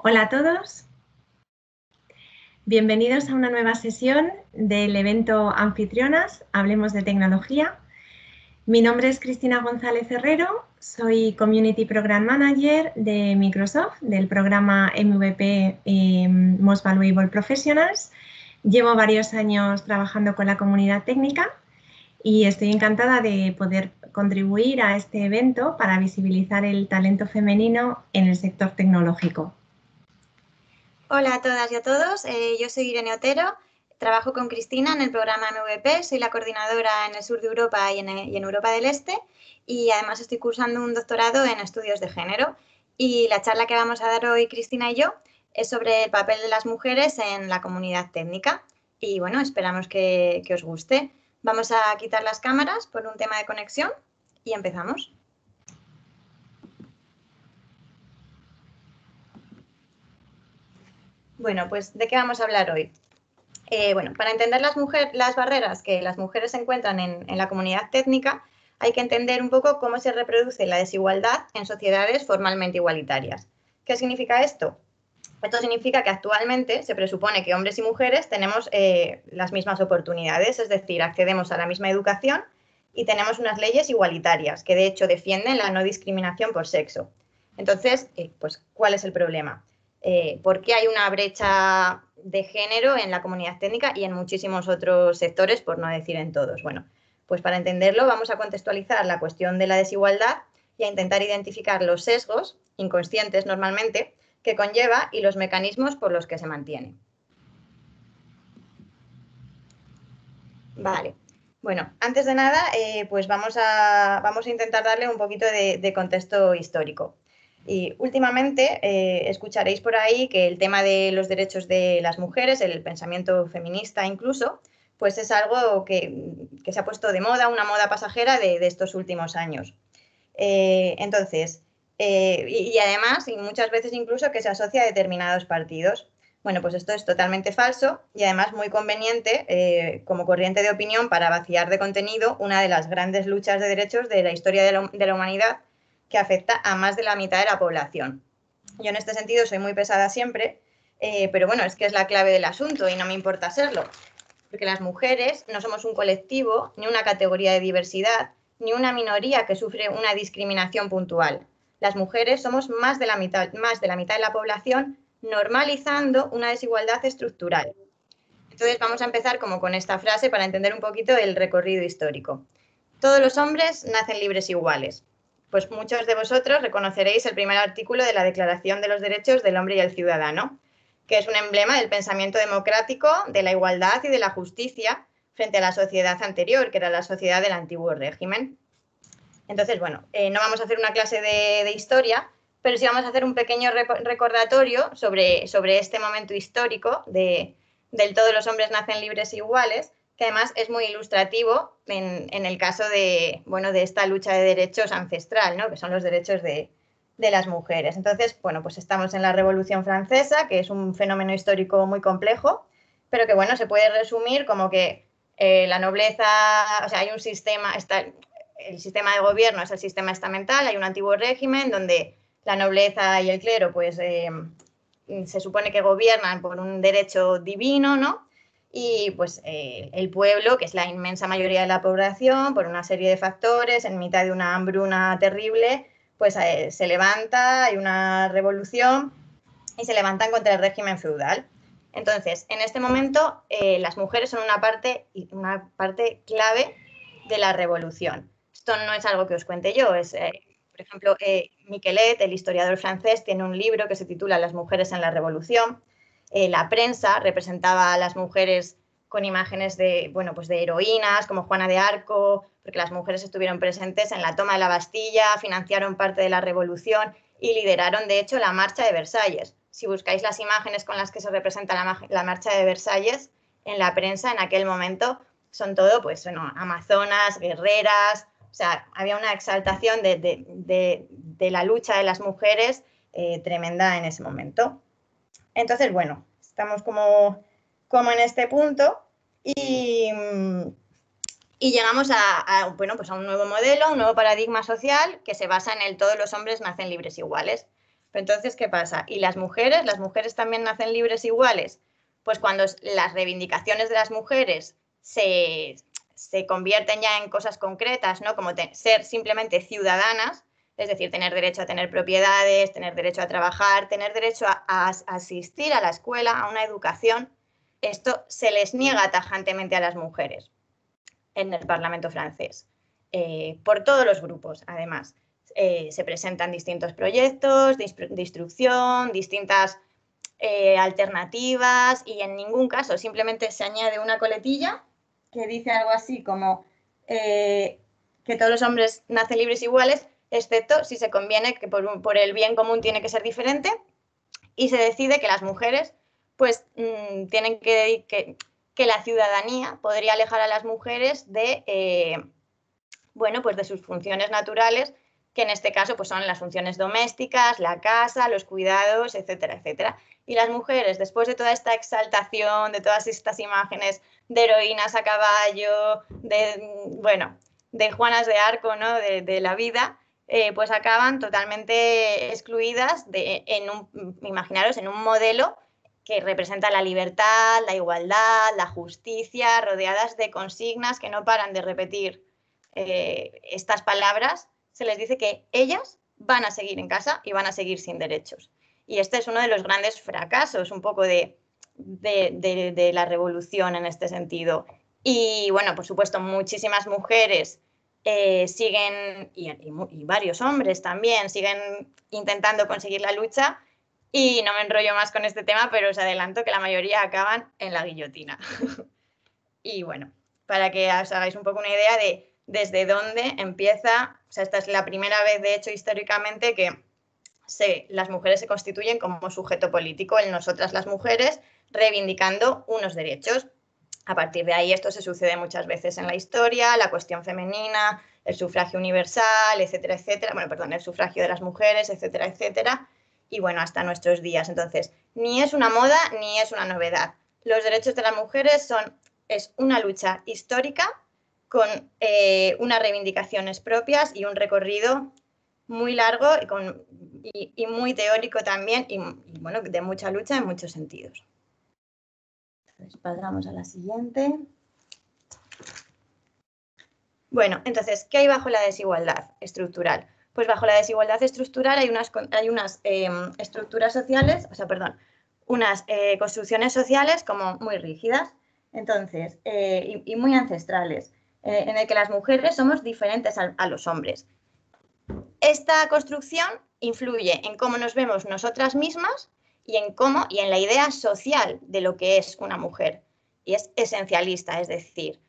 Hola a todos. Bienvenidos a una nueva sesión del evento Anfitrionas, Hablemos de Tecnología. Mi nombre es Cristina González Herrero, soy Community Program Manager de Microsoft, del programa MVP eh, Most Valuable Professionals. Llevo varios años trabajando con la comunidad técnica y estoy encantada de poder contribuir a este evento para visibilizar el talento femenino en el sector tecnológico. Hola a todas y a todos, eh, yo soy Irene Otero, trabajo con Cristina en el programa MVP, soy la coordinadora en el sur de Europa y en, y en Europa del Este y además estoy cursando un doctorado en estudios de género y la charla que vamos a dar hoy Cristina y yo es sobre el papel de las mujeres en la comunidad técnica y bueno, esperamos que os guste. Vamos a quitar las cámaras por un tema de conexión y empezamos. Bueno, pues ¿de qué vamos a hablar hoy? Eh, bueno, para entender las, las, barreras que las mujeres encuentran en, la comunidad técnica, hay que entender un poco cómo se reproduce la desigualdad en sociedades formalmente igualitarias. ¿Qué significa esto? Esto significa que actualmente se presupone que hombres y mujeres tenemos eh, las mismas oportunidades, es decir, accedemos a la misma educación y tenemos unas leyes igualitarias que de hecho defienden la no discriminación por sexo. Entonces, eh, pues, ¿cuál es el problema? Eh, ¿Por qué hay una brecha de género en la comunidad técnica y en muchísimos otros sectores, por no decir en todos? Bueno, pues para entenderlo vamos a contextualizar la cuestión de la desigualdad y a intentar identificar los sesgos, inconscientes normalmente, que conlleva y los mecanismos por los que se mantiene. Vale. Bueno, antes de nada, eh, pues vamos a, vamos a, intentar darle un poquito de, contexto histórico. Y últimamente eh, escucharéis por ahí que el tema de los derechos de las mujeres, el pensamiento feminista incluso, pues es algo que, se ha puesto de moda, una moda pasajera de, estos últimos años. Eh, entonces, eh, y, además, y muchas veces incluso que se asocia a determinados partidos. Bueno, pues esto es totalmente falso y además muy conveniente como corriente de opinión para vaciar de contenido una de las grandes luchas de derechos de la historia de la, humanidad que afecta a más de la mitad de la población. Yo en este sentido soy muy pesada siempre, eh, pero bueno, es que es la clave del asunto y no me importa serlo, porque las mujeres no somos un colectivo, ni una categoría de diversidad, ni una minoría que sufre una discriminación puntual las mujeres somos más de la mitad, más de la, mitad de la población normalizando una desigualdad estructural. Entonces vamos a empezar como con esta frase para entender un poquito el recorrido histórico. Todos los hombres nacen libres iguales. Pues muchos de vosotros reconoceréis el primer artículo de la Declaración de los Derechos del Hombre y el Ciudadano, que es un emblema del pensamiento democrático, de la igualdad y de la justicia frente a la sociedad anterior, que era la sociedad del antiguo régimen. Entonces, bueno, eh, no vamos a hacer una clase de, historia, pero sí vamos a hacer un pequeño recordatorio sobre, sobre este momento histórico de, del todos los hombres nacen libres e iguales, que además es muy ilustrativo en, el caso de, bueno, de esta lucha de derechos ancestral, ¿no? que son los derechos de, las mujeres. Entonces, bueno, pues estamos en la Revolución Francesa, que es un fenómeno histórico muy complejo, pero que, bueno, se puede resumir como que eh, la nobleza, o sea, hay un sistema, está, el sistema de gobierno es el sistema estamental, hay un antiguo régimen donde la nobleza y el clero pues eh, se supone que gobiernan por un derecho divino, ¿no? Y pues eh, el pueblo, que es la inmensa mayoría de la población, por una serie de factores, en mitad de una hambruna terrible, pues eh, se levanta, hay una revolución y se levantan contra el régimen feudal. Entonces, en este momento, las mujeres son una parte, una parte clave de la revolución no es algo que os cuente yo, es, eh, por ejemplo, eh, Miquelet, el historiador francés, tiene un libro que se titula Las mujeres en la revolución. Eh, la prensa representaba a las mujeres con imágenes de, bueno, pues de heroínas como Juana de Arco, porque las mujeres estuvieron presentes en la toma de la Bastilla, financiaron parte de la revolución y lideraron, de hecho, la marcha de Versalles. Si buscáis las imágenes con las que se representa la, marcha de Versalles en la prensa en aquel momento, son todo, pues, amazonas, guerreras, o sea, había una exaltación de, la lucha de las mujeres eh, tremenda en ese momento. Entonces, bueno, estamos como, como en este punto y, llegamos a, pues a un nuevo modelo, un nuevo paradigma social que se basa en el todos los hombres nacen libres iguales. entonces, ¿qué pasa? ¿Y las mujeres? ¿Las mujeres también nacen libres iguales? Pues cuando las reivindicaciones de las mujeres se, convierten ya en cosas concretas, ¿no? Como ser simplemente ciudadanas, es decir, tener derecho a tener propiedades, tener derecho a trabajar, tener derecho a, asistir a la escuela, a una educación, esto se les niega tajantemente a las mujeres en el Parlamento francés, eh, por todos los grupos, además. Eh, se presentan distintos proyectos de, instrucción, distintas eh, alternativas y en ningún caso simplemente se añade una coletilla que dice algo así como que todos los hombres nacen libres iguales, excepto si se conviene que por, el bien común tiene que ser diferente y se decide que las mujeres pues mm, tienen que, que, que, la ciudadanía podría alejar a las mujeres de, eh, bueno, pues de sus funciones naturales, que en este caso pues son las funciones domésticas, la casa, los cuidados, etcétera, etcétera. Y las mujeres, después de toda esta exaltación, de todas estas imágenes de heroínas a caballo, de, mm, bueno, de Juanas de Arco, ¿no? de, de la vida, eh, pues acaban totalmente excluidas de, en un, imaginaros, en un modelo que representa la libertad, la igualdad, la justicia, rodeadas de consignas que no paran de repetir eh, estas palabras, se les dice que ellas van a seguir en casa y van a seguir sin derechos. Y este es uno de los grandes fracasos, un poco de, de la revolución en este sentido. Y bueno, por supuesto, muchísimas mujeres eh, siguen, y, varios hombres también, siguen intentando conseguir la lucha. Y no me enrollo más con este tema, pero os adelanto que la mayoría acaban en la guillotina. y bueno, para que os hagáis un poco una idea de desde dónde empieza, o sea, esta es la primera vez, de hecho, históricamente que se, las mujeres se constituyen como sujeto político, en nosotras las mujeres, reivindicando unos derechos a partir de ahí esto se sucede muchas veces en la historia, la cuestión femenina, el sufragio universal, etcétera, etcétera. Bueno, perdón, el sufragio de las mujeres, etcétera, etcétera. Y bueno, hasta nuestros días. Entonces, ni es una moda ni es una novedad. Los derechos de las mujeres son, es una lucha histórica con eh, unas reivindicaciones propias y un recorrido muy largo y, muy teórico también y, y bueno, de mucha lucha en muchos sentidos. Pasamos a la siguiente. Bueno, entonces, ¿qué hay bajo la desigualdad estructural? Pues bajo la desigualdad estructural hay unas, hay unas em, estructuras sociales, o sea, perdón, unas eh, construcciones sociales como muy rígidas, entonces, eh, y, muy ancestrales, eh, en el que las mujeres somos diferentes a los hombres. Esta construcción influye en cómo nos vemos nosotras mismas y en cómo y en la idea social de lo que es una mujer. Y es esencialista, es decir,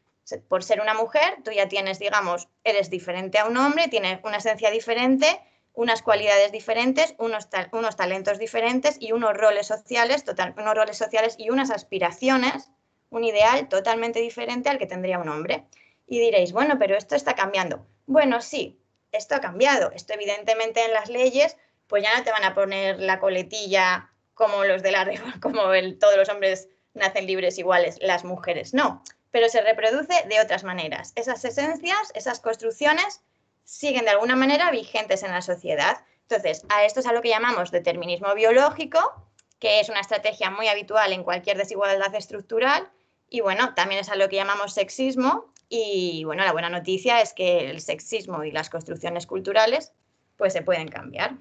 por ser una mujer, tú ya tienes, digamos, eres diferente a un hombre, tienes una esencia diferente, unas cualidades diferentes, unos, unos talentos diferentes y unos roles sociales, total, unos roles sociales y unas aspiraciones, un ideal totalmente diferente al que tendría un hombre. Y diréis, bueno, pero esto está cambiando. Bueno, sí, esto ha cambiado. Esto evidentemente en las leyes, pues ya no te van a poner la coletilla como los de la como el, todos los hombres nacen libres iguales, las mujeres no, pero se reproduce de otras maneras. Esas esencias, esas construcciones siguen de alguna manera vigentes en la sociedad. Entonces, a esto es a lo que llamamos determinismo biológico, que es una estrategia muy habitual en cualquier desigualdad estructural, y bueno, también es a lo que llamamos sexismo, y bueno, la buena noticia es que el sexismo y las construcciones culturales pues se pueden cambiar.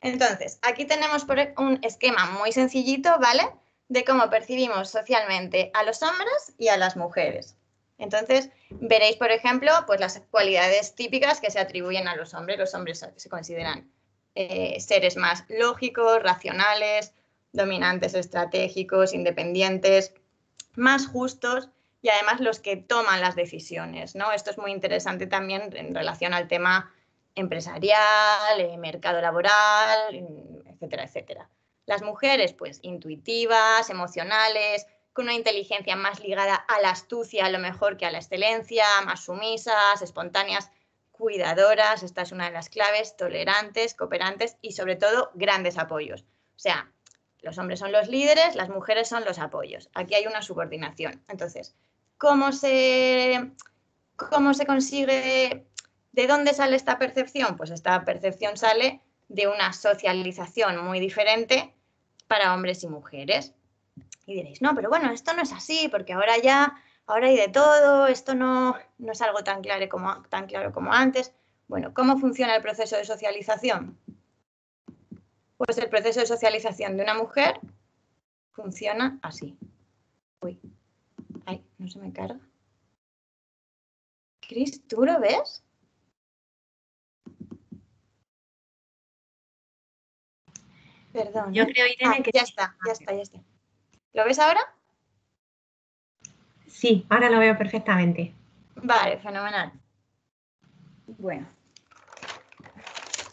Entonces, aquí tenemos un esquema muy sencillito, ¿vale? De cómo percibimos socialmente a los hombres y a las mujeres. Entonces, veréis, por ejemplo, pues las cualidades típicas que se atribuyen a los hombres. Los hombres se consideran eh, seres más lógicos, racionales, dominantes, estratégicos, independientes, más justos y además los que toman las decisiones, ¿no? Esto es muy interesante también en relación al tema empresarial, eh, mercado laboral, etcétera, etcétera. Las mujeres, pues intuitivas, emocionales, con una inteligencia más ligada a la astucia, a lo mejor que a la excelencia, más sumisas, espontáneas, cuidadoras, esta es una de las claves, tolerantes, cooperantes y sobre todo grandes apoyos. O sea, los hombres son los líderes, las mujeres son los apoyos. Aquí hay una subordinación. Entonces, ¿cómo se, cómo se consigue ¿De dónde sale esta percepción? Pues esta percepción sale de una socialización muy diferente para hombres y mujeres. Y diréis, no, pero bueno, esto no es así, porque ahora ya, ahora hay de todo, esto no, no es algo tan claro, como, tan claro como antes. Bueno, ¿cómo funciona el proceso de socialización? Pues el proceso de socialización de una mujer funciona así. Uy, ay, no se me carga. Cris, ¿tú lo ves? Perdón. Yo ¿eh? creo, Irene, ah, que ya está, ya está, ya está. ¿Lo ves ahora? Sí, ahora lo veo perfectamente. Vale, fenomenal. Bueno,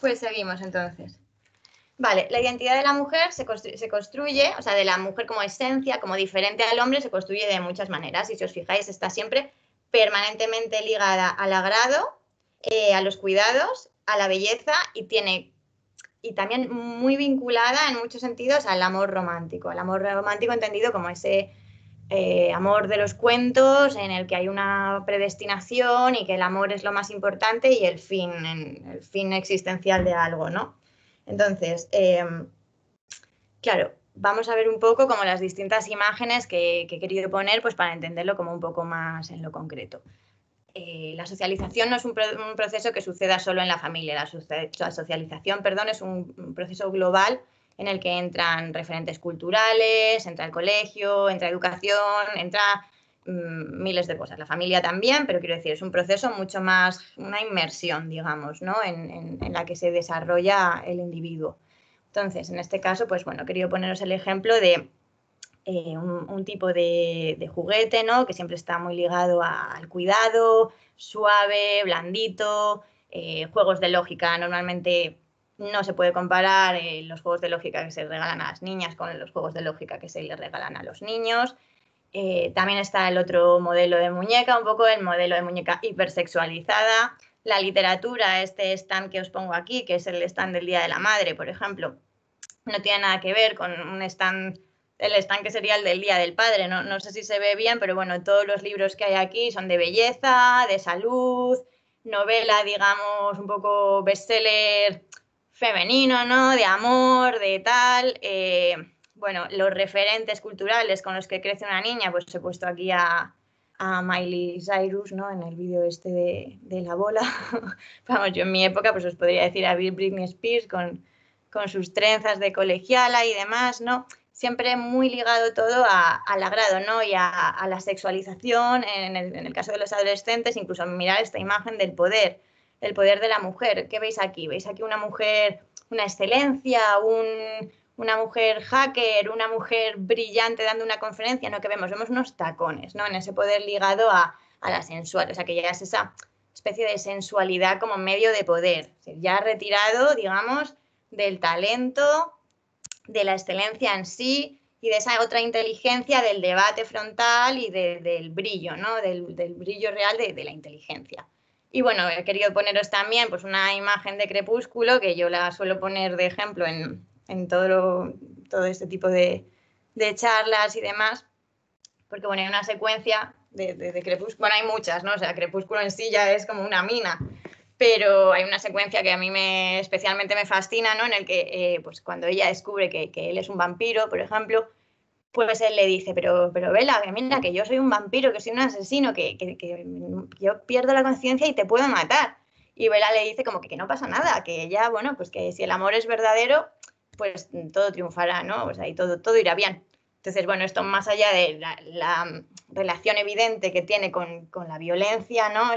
pues seguimos entonces. Vale, la identidad de la mujer se, construye, o sea, de la mujer como esencia, como diferente al hombre, se construye de muchas maneras. Y si os fijáis, está siempre permanentemente ligada al agrado, eh, a los cuidados, a la belleza y tiene y también muy vinculada en muchos sentidos al amor romántico. El amor romántico entendido como ese eh, amor de los cuentos en el que hay una predestinación y que el amor es lo más importante y el fin, el fin existencial de algo, ¿no? Entonces, em, claro, vamos a ver un poco como las distintas imágenes que, he querido poner pues para entenderlo como un poco más en lo concreto. Eh, la socialización no es un, proceso que suceda solo en la familia, la, socialización, perdón, es un, proceso global en el que entran referentes culturales, entra el colegio, entra educación, entra mm, miles de cosas. La familia también, pero quiero decir, es un proceso mucho más, una inmersión, digamos, ¿no? en, la que se desarrolla el individuo. Entonces, en este caso, pues bueno, querido poneros el ejemplo de eh, un, tipo de, juguete, ¿no? Que siempre está muy ligado al cuidado, suave, blandito, eh, juegos de lógica. Normalmente no se puede comparar eh, los juegos de lógica que se regalan a las niñas con los juegos de lógica que se les regalan a los niños. también está el otro modelo de muñeca, un poco el modelo de muñeca hipersexualizada. La literatura, este stand que os pongo aquí, que es el stand del Día de la Madre, por ejemplo, no tiene nada que ver con un stand el estanque sería el del Día del Padre, no, no sé si se ve bien, pero bueno, todos los libros que hay aquí son de belleza, de salud, novela, digamos, un poco bestseller femenino, ¿no? De amor, de tal. Eh, bueno, los referentes culturales con los que crece una niña, pues he puesto aquí a, a Miley Cyrus, ¿no? En el vídeo este de, de, la bola. Vamos, yo en mi época, pues os podría decir a Britney Spears con, con sus trenzas de colegiala y demás, ¿no? Siempre muy ligado todo al agrado, ¿no? Y a, la sexualización, en el, caso de los adolescentes, incluso mirar esta imagen del poder, el poder de la mujer. ¿Qué veis aquí? ¿Veis aquí una mujer, una excelencia, una mujer hacker, una mujer brillante dando una conferencia? No, que vemos, vemos unos tacones, ¿no? En ese poder ligado a, la sensual, o sea, que ya es esa especie de sensualidad como medio de poder, ya retirado, digamos, del talento, de la excelencia en sí y de esa otra inteligencia del debate frontal y del brillo, ¿no? Del, brillo real de, la inteligencia. Y bueno, he querido poneros también pues, una imagen de crepúsculo que yo la suelo poner de ejemplo en, todo, todo este tipo de, charlas y demás, porque bueno, hay una secuencia de, crepúsculo, bueno, hay muchas, ¿no? O sea, crepúsculo en sí ya es como una mina, pero hay una secuencia que a mí me especialmente me fascina, ¿no? En el que, eh, pues cuando ella descubre que, él es un vampiro, por ejemplo, pues él le dice, pero, pero Vela, que mira, que yo soy un vampiro, que soy un asesino, que, yo pierdo la conciencia y te puedo matar. Y Vela le dice como que, no pasa nada, que ella, bueno, pues que si el amor es verdadero, pues todo triunfará, ¿no? O sea, y todo, todo irá bien. Entonces, bueno, esto más allá de la, relación evidente que tiene con, con la violencia, ¿no?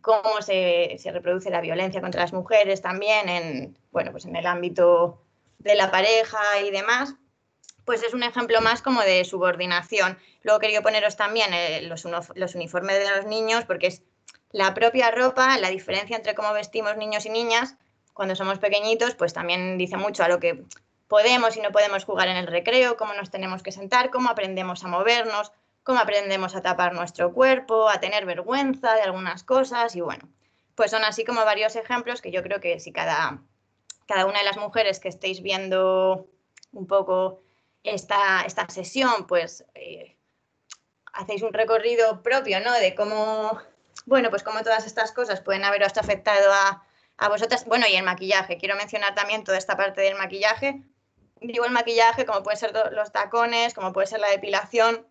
Cómo se, reproduce la violencia contra las mujeres también en, bueno, pues en el ámbito de la pareja y demás, pues es un ejemplo más como de subordinación. Luego querido poneros también eh, los, los, uniformes de los niños, porque es la propia ropa, la diferencia entre cómo vestimos niños y niñas cuando somos pequeñitos, pues también dice mucho a lo que podemos y no podemos jugar en el recreo, cómo nos tenemos que sentar, cómo aprendemos a movernos, cómo aprendemos a tapar nuestro cuerpo, a tener vergüenza de algunas cosas y bueno, pues son así como varios ejemplos que yo creo que si cada, cada una de las mujeres que estéis viendo un poco esta, esta sesión, pues eh, hacéis un recorrido propio, ¿no? De cómo Bueno, pues como todas estas cosas pueden haber hasta afectado a, a vosotras. Bueno, y el maquillaje. Quiero mencionar también toda esta parte del maquillaje. Digo el maquillaje, como pueden ser los tacones, como puede ser la depilación,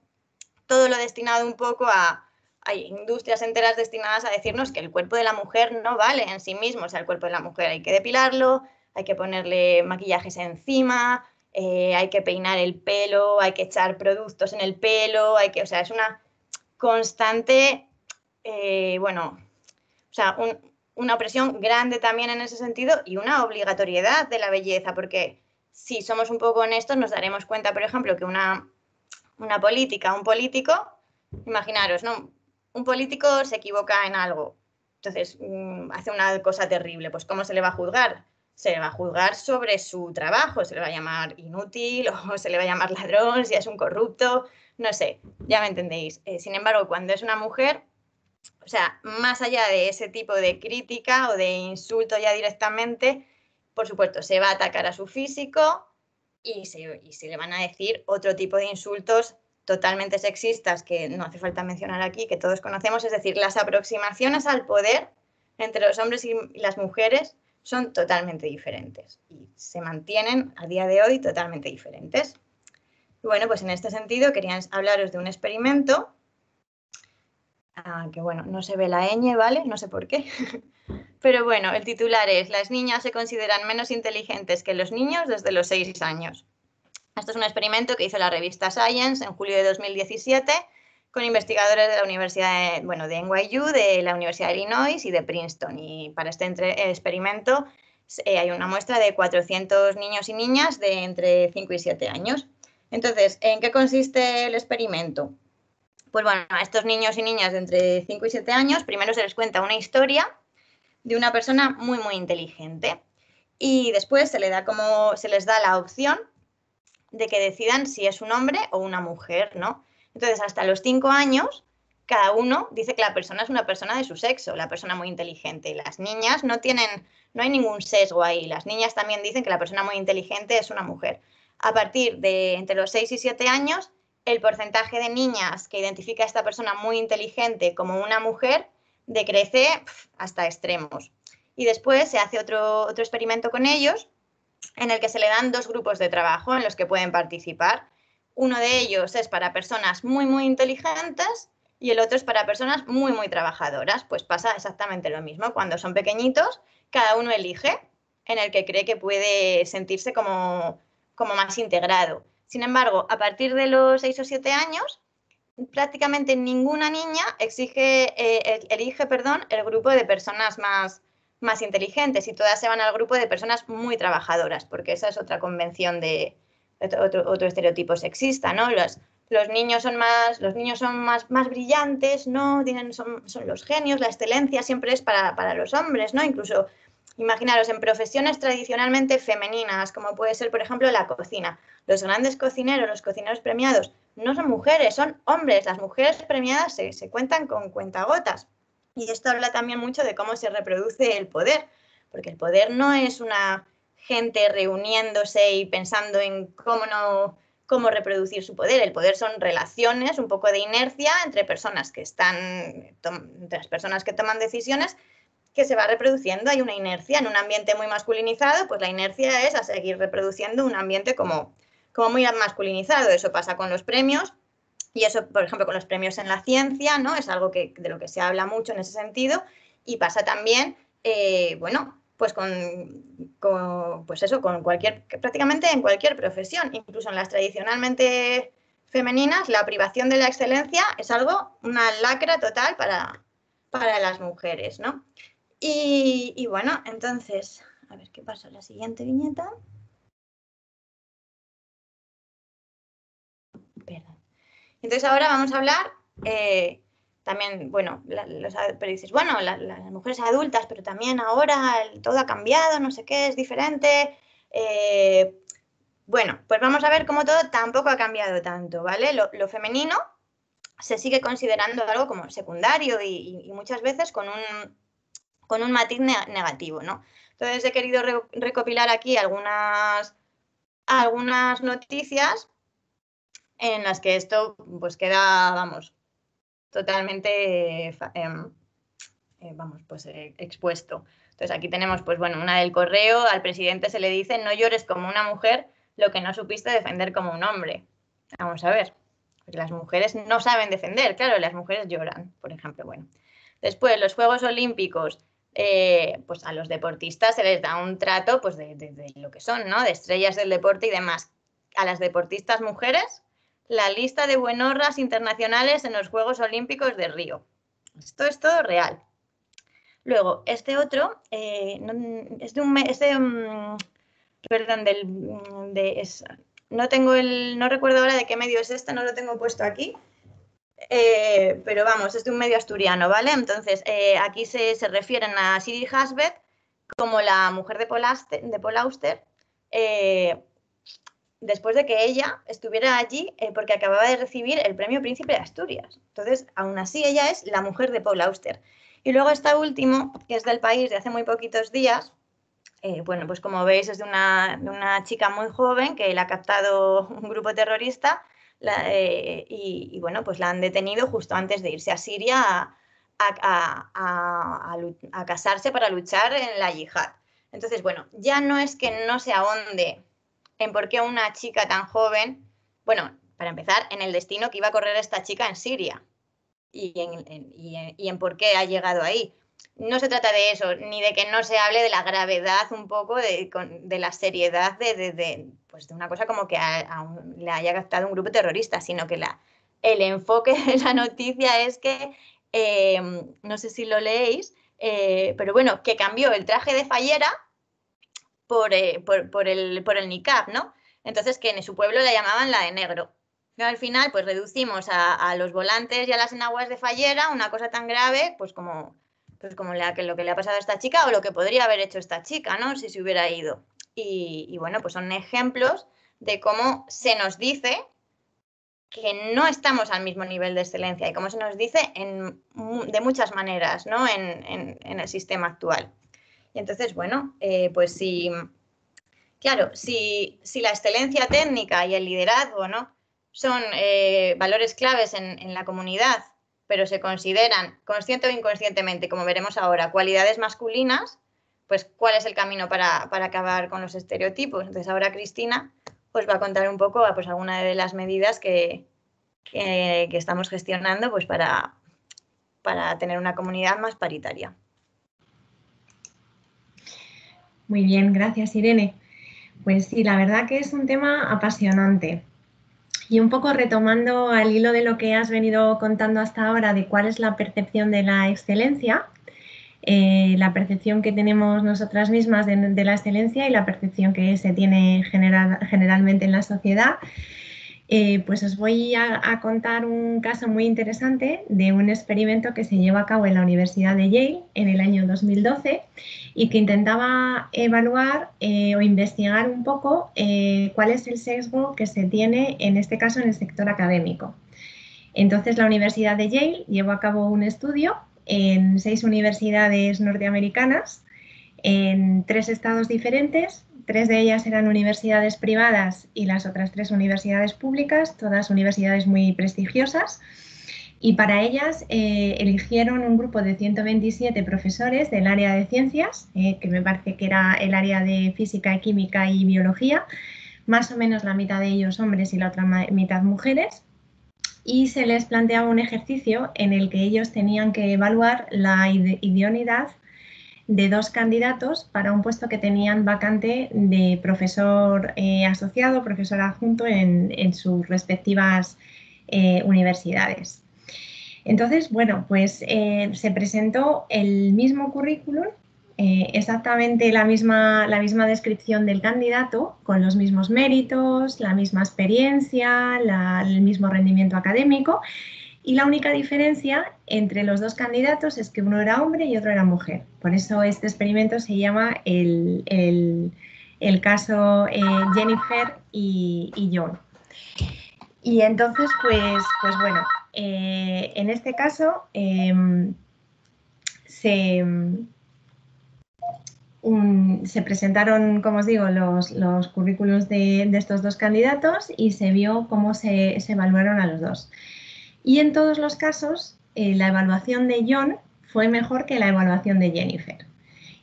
todo lo destinado un poco a, hay industrias enteras destinadas a decirnos que el cuerpo de la mujer no vale en sí mismo, o sea, el cuerpo de la mujer hay que depilarlo, hay que ponerle maquillajes encima, eh, hay que peinar el pelo, hay que echar productos en el pelo, hay que, o sea, es una constante, eh, bueno, o sea, una opresión grande también en ese sentido y una obligatoriedad de la belleza, porque si somos un poco honestos nos daremos cuenta, por ejemplo, que una, una política, un político, imaginaros, ¿no? un político se equivoca en algo, entonces mm, hace una cosa terrible, pues ¿cómo se le va a juzgar? Se le va a juzgar sobre su trabajo, se le va a llamar inútil o se le va a llamar ladrón, si es un corrupto, no sé, ya me entendéis. Eh, sin embargo, cuando es una mujer, o sea, más allá de ese tipo de crítica o de insulto ya directamente, por supuesto, se va a atacar a su físico y se, y le van a decir otro tipo de insultos totalmente sexistas que no hace falta mencionar aquí, que todos conocemos, es decir, las aproximaciones al poder entre los hombres y las mujeres son totalmente diferentes y se mantienen a día de hoy totalmente diferentes. bueno, pues en este sentido quería hablaros de un experimento ah, que bueno, no se ve la ñ, ¿vale? No sé por qué. Pero bueno, el titular es, las niñas se consideran menos inteligentes que los niños desde los 6 años. Esto es un experimento que hizo la revista Science en julio de 2017 con investigadores de la Universidad de, bueno, de NYU, de la Universidad de Illinois y de Princeton. Y para este experimento eh, hay una muestra de 400 niños y niñas de entre 5 y 7 años. Entonces, ¿en qué consiste el experimento? Pues bueno, a estos niños y niñas de entre 5 y 7 años, primero se les cuenta una historia de una persona muy, muy inteligente. Y después se, le da como, se les da la opción de que decidan si es un hombre o una mujer, ¿no? Entonces, hasta los cinco años, cada uno dice que la persona es una persona de su sexo, la persona muy inteligente. Las niñas no tienen, no hay ningún sesgo ahí. Las niñas también dicen que la persona muy inteligente es una mujer. A partir de entre los seis y siete años, el porcentaje de niñas que identifica a esta persona muy inteligente como una mujer decrece hasta extremos. Y después se hace otro, otro experimento con ellos en el que se le dan dos grupos de trabajo en los que pueden participar. Uno de ellos es para personas muy, muy inteligentes y el otro es para personas muy, muy trabajadoras. Pues pasa exactamente lo mismo. Cuando son pequeñitos, cada uno elige en el que cree que puede sentirse como, como más integrado. Sin embargo, a partir de los 6 o 7 años, prácticamente ninguna niña exige, eh, elige perdón, el grupo de personas más, más inteligentes y todas se van al grupo de personas muy trabajadoras, porque esa es otra convención de otro, otro estereotipo sexista, ¿no? Los, los niños son más, los niños son más, más brillantes, ¿no? Tienen, son, son los genios, la excelencia siempre es para, para los hombres, ¿no? Incluso Imaginaros en profesiones tradicionalmente femeninas, como puede ser, por ejemplo, la cocina. Los grandes cocineros, los cocineros premiados, no son mujeres, son hombres. Las mujeres premiadas se, se cuentan con cuentagotas. Y esto habla también mucho de cómo se reproduce el poder, porque el poder no es una gente reuniéndose y pensando en cómo no cómo reproducir su poder. El poder son relaciones, un poco de inercia entre personas que están, entre las personas que toman decisiones, que se va reproduciendo. Hay una inercia en un ambiente muy masculinizado, pues la inercia es a seguir reproduciendo un ambiente como, como muy masculinizado. Eso pasa con los premios, y eso, por ejemplo, con los premios en la ciencia, ¿no? Es algo que, de lo que se habla mucho en ese sentido. Y pasa también, eh, bueno, pues con, pues eso, con cualquier, prácticamente en cualquier profesión, incluso en las tradicionalmente femeninas, la privación de la excelencia es algo, una lacra total para, para las mujeres, ¿no? Y, bueno, entonces, a ver qué pasa, la siguiente viñeta. Entonces ahora vamos a hablar eh, también, bueno, pero dices, bueno, las mujeres adultas, pero también ahora todo ha cambiado, no sé qué, es diferente. Eh, bueno, pues vamos a ver cómo todo tampoco ha cambiado tanto, ¿vale? Lo, femenino se sigue considerando algo como secundario y, muchas veces con un, con un matiz negativo, ¿no? Entonces he querido recopilar aquí algunas, algunas noticias en las que esto pues queda, vamos, totalmente em, eh, vamos, pues expuesto. Entonces aquí tenemos, pues bueno, una del correo, al presidente se le dice, no llores como una mujer lo que no supiste defender como un hombre. Vamos a ver, porque las mujeres no saben defender, claro, las mujeres lloran, por ejemplo, bueno. Después, los Juegos Olímpicos, eh, pues a los deportistas se les da un trato pues de, lo que son, ¿no? De estrellas del deporte y demás. A las deportistas mujeres, la lista de buenorras internacionales en los Juegos Olímpicos de Río. Esto es todo real. Luego, este otro eh, es de un... Mm, perdón, del, mm, de, no tengo el, no recuerdo ahora de qué medio es este, no lo tengo puesto aquí, eh, pero vamos, es de un medio asturiano, ¿vale? Entonces, eh, aquí se, refieren a Siri Hasbeth como la mujer de Paul, Auster, eh, después de que ella estuviera allí porque acababa de recibir el premio Príncipe de Asturias. Entonces, aún así, ella es la mujer de Paul Auster. Y luego está último, que es del país de hace muy poquitos días, bueno, pues como veis es de una, de una, chica muy joven que la ha captado un grupo terrorista eh, y, bueno, pues la han detenido justo antes de irse a Siria a, casarse para luchar en la yihad. Entonces, bueno, ya no es que no se ahonde en por qué una chica tan joven, bueno, para empezar, en el destino que iba a correr esta chica en Siria y y en por qué ha llegado ahí no se trata de eso, ni de que no se hable de la gravedad un poco, de, la seriedad de, pues de, una cosa como que le haya captado un grupo terrorista, sino que la, el enfoque de la noticia es que, em, no sé si lo leéis, eh, pero bueno, que cambió el traje de fallera por, eh, por, el, por el ¿no? Entonces que en su pueblo la llamaban la de negro. Al final, pues reducimos a, a los volantes y a las enaguas de fallera una cosa tan grave, pues como pues como lo que le ha pasado a esta chica o lo que podría haber hecho esta chica, ¿no? Si se hubiera ido. Y, bueno, pues son ejemplos de cómo se nos dice que no estamos al mismo nivel de excelencia y cómo se nos dice en, de muchas maneras, ¿no? En, el sistema actual. Y entonces, bueno, eh, pues si, claro, si, si, la excelencia técnica y el liderazgo, ¿no? Son eh, valores claves en la comunidad pero se consideran, consciente o inconscientemente, como veremos ahora, cualidades masculinas, pues cuál es el camino para, acabar con los estereotipos. Entonces ahora Cristina os va a contar un poco pues, alguna de las medidas que, estamos gestionando pues, para, para tener una comunidad más paritaria. Muy bien, gracias Irene. Pues sí, la verdad que es un tema apasionante. Y un poco retomando al hilo de lo que has venido contando hasta ahora de cuál es la percepción de la excelencia, eh, la percepción que tenemos nosotras mismas de, la excelencia y la percepción que se tiene generalmente en la sociedad, eh, pues os voy a, contar un caso muy interesante de un experimento que se llevó a cabo en la Universidad de Yale en el año 2012 y que intentaba evaluar eh, o investigar un poco eh, cuál es el sesgo que se tiene en este caso en el sector académico. Entonces la Universidad de Yale llevó a cabo un estudio en seis universidades norteamericanas en tres estados diferentes Tres de ellas eran universidades privadas y las otras tres universidades públicas, todas universidades muy prestigiosas. Y para ellas eh, eligieron un grupo de 127 profesores del área de ciencias, eh, que me parece que era el área de física, química y biología, más o menos la mitad de ellos hombres y la otra mitad mujeres. Y se les planteaba un ejercicio en el que ellos tenían que evaluar la idoneidad de dos candidatos para un puesto que tenían vacante de profesor eh, asociado, profesor adjunto en, sus respectivas eh, universidades. Entonces, bueno, pues eh, se presentó el mismo currículum, exactamente la misma, la misma descripción del candidato, con los mismos méritos, la misma experiencia, el mismo rendimiento académico, y la única diferencia entre los dos candidatos es que uno era hombre y otro era mujer. Por eso este experimento se llama el, caso eh, Jennifer y, John. Y entonces, pues, pues bueno, eh, en este caso em, se, se, presentaron, como os digo, los, los currículos de, estos dos candidatos y se vio cómo se, se evaluaron a los dos. Y en todos los casos, eh, la evaluación de John fue mejor que la evaluación de Jennifer,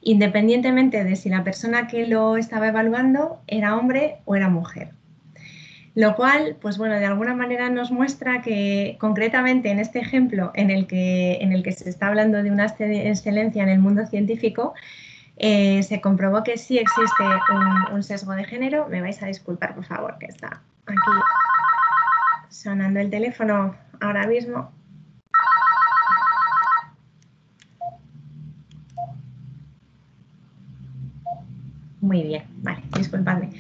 independientemente de si la persona que lo estaba evaluando era hombre o era mujer. Lo cual, pues bueno, de alguna manera nos muestra que concretamente en este ejemplo en el que, en el que se está hablando de una excelencia en el mundo científico, eh, se comprobó que sí existe un, sesgo de género. Me vais a disculpar, por favor, que está aquí sonando el teléfono ahora mismo. Muy bien, vale, disculpadme.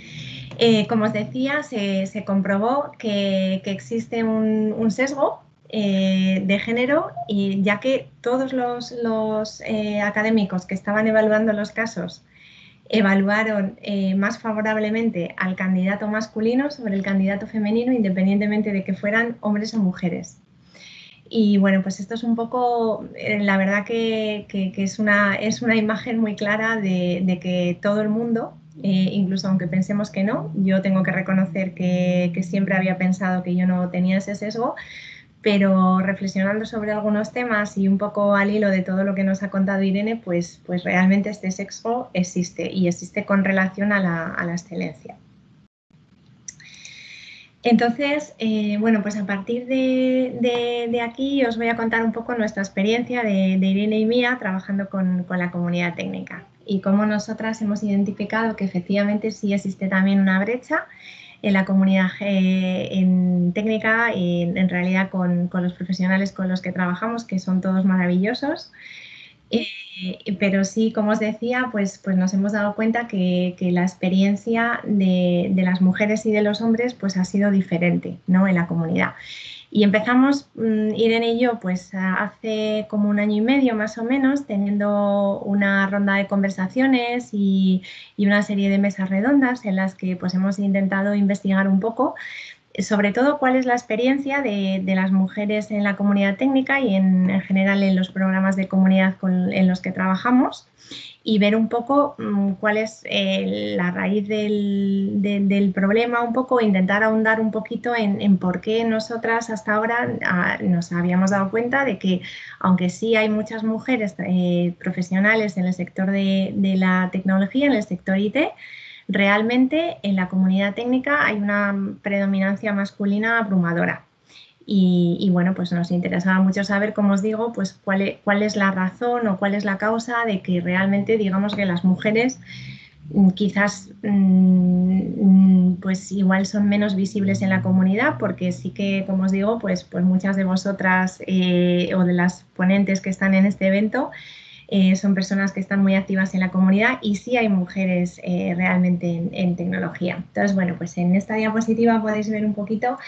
Eh, como os decía, se, comprobó que, existe un, sesgo eh, de género y ya que todos los, eh, académicos que estaban evaluando los casos evaluaron más favorablemente al candidato masculino sobre el candidato femenino independientemente de que fueran hombres o mujeres. Y bueno, pues esto es un poco, la verdad que, es, una, es una imagen muy clara de que todo el mundo eh, incluso aunque pensemos que no, yo tengo que reconocer que, siempre había pensado que yo no tenía ese sesgo, pero reflexionando sobre algunos temas y un poco al hilo de todo lo que nos ha contado Irene, pues, pues realmente este sesgo existe y existe con relación a la, excelencia. Entonces, eh, bueno, pues a partir de, aquí os voy a contar un poco nuestra experiencia de, Irene y mía trabajando con la comunidad técnica y cómo nosotras hemos identificado que efectivamente sí existe también una brecha en la comunidad eh, técnica y en, realidad con, los profesionales con los que trabajamos, que son todos maravillosos. Eh, pero sí, como os decía, pues, pues nos hemos dado cuenta que, la experiencia de, de, las mujeres y de los hombres pues ha sido diferente ¿no? en la comunidad. Y empezamos, mm, Irene y yo, pues hace como un año y medio más o menos, teniendo una ronda de conversaciones y, una serie de mesas redondas en las que pues hemos intentado investigar un poco sobre todo cuál es la experiencia de, las mujeres en la comunidad técnica y en, general en los programas de comunidad en los que trabajamos y ver un poco mm, cuál es eh, la raíz del, problema, un poco intentar ahondar un poquito en, por qué nosotras hasta ahora ah, nos habíamos dado cuenta de que aunque sí hay muchas mujeres eh, profesionales en el sector de la tecnología, en el sector IT, realmente en la comunidad técnica hay una predominancia masculina abrumadora. Y, bueno, pues nos interesaba mucho saber, como os digo, pues cuál es, cuál es la razón o cuál es la causa de que realmente digamos que las mujeres mm, quizás mm, pues igual son menos visibles en la comunidad porque sí que, como os digo, pues, pues muchas de vosotras eh, o de las ponentes que están en este evento eh, son personas que están muy activas en la comunidad y sí hay mujeres eh, realmente en, tecnología. Entonces, bueno, pues en esta diapositiva podéis ver un poquito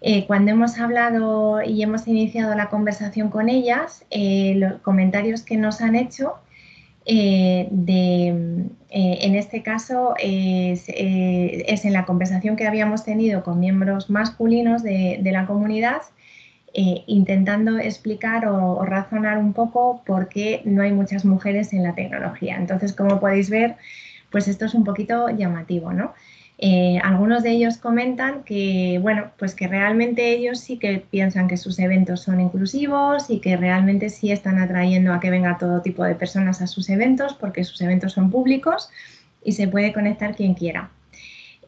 eh, cuando hemos hablado y hemos iniciado la conversación con ellas, los comentarios que nos han hecho, eh, en este caso es, en la conversación que habíamos tenido con miembros masculinos de, la comunidad, intentando explicar o, o, razonar un poco por qué no hay muchas mujeres en la tecnología. Entonces, como podéis ver, pues esto es un poquito llamativo, ¿no? Eh, algunos de ellos comentan que, bueno, pues que realmente ellos sí que piensan que sus eventos son inclusivos y que realmente sí están atrayendo a que venga todo tipo de personas a sus eventos porque sus eventos son públicos y se puede conectar quien quiera.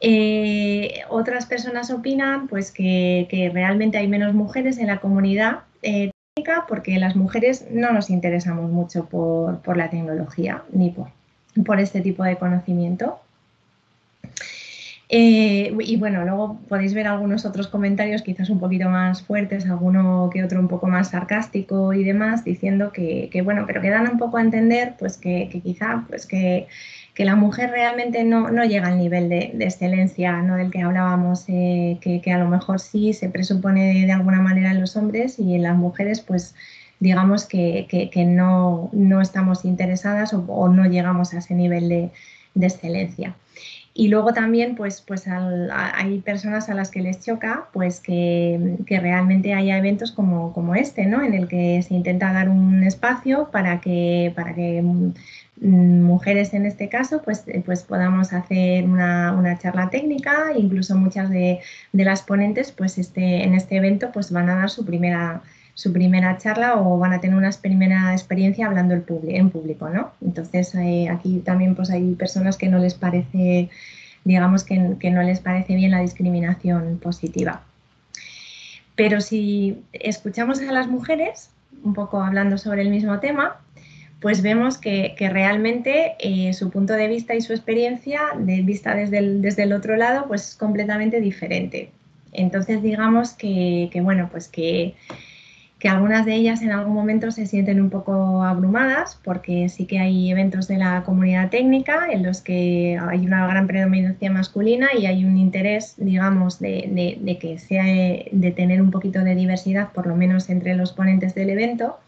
Eh, otras personas opinan pues, que, realmente hay menos mujeres en la comunidad eh, técnica porque las mujeres no nos interesamos mucho por, la tecnología ni por, por este tipo de conocimiento. Eh, y bueno, luego podéis ver algunos otros comentarios quizás un poquito más fuertes, alguno que otro un poco más sarcástico y demás, diciendo que, bueno, pero que dan un poco a entender pues que, quizá pues que, la mujer realmente no, llega al nivel de, excelencia ¿no? del que hablábamos, eh, que, a lo mejor sí se presupone de alguna manera en los hombres y en las mujeres pues digamos que, no, estamos interesadas o, no llegamos a ese nivel de, de excelencia. Y luego también, pues, pues hay personas a las que les choca pues que, realmente haya eventos como, como, este, ¿no? En el que se intenta dar un espacio para que, para que mujeres en este caso, pues, pues podamos hacer una, charla técnica, incluso muchas de, las ponentes, pues este, en este evento, pues van a dar su primera su primera charla o van a tener una primera experiencia hablando en público, ¿no? Entonces eh, aquí también pues hay personas que no les parece, digamos que, no les parece bien la discriminación positiva. Pero si escuchamos a las mujeres, un poco hablando sobre el mismo tema, pues vemos que, realmente eh, su punto de vista y su experiencia, de vista desde el, desde el otro lado, pues es completamente diferente. Entonces digamos que, que bueno, pues que que algunas de ellas en algún momento se sienten un poco abrumadas porque sí que hay eventos de la comunidad técnica en los que hay una gran predominancia masculina y hay un interés, digamos, de, que sea de tener un poquito de diversidad, por lo menos entre los ponentes del evento.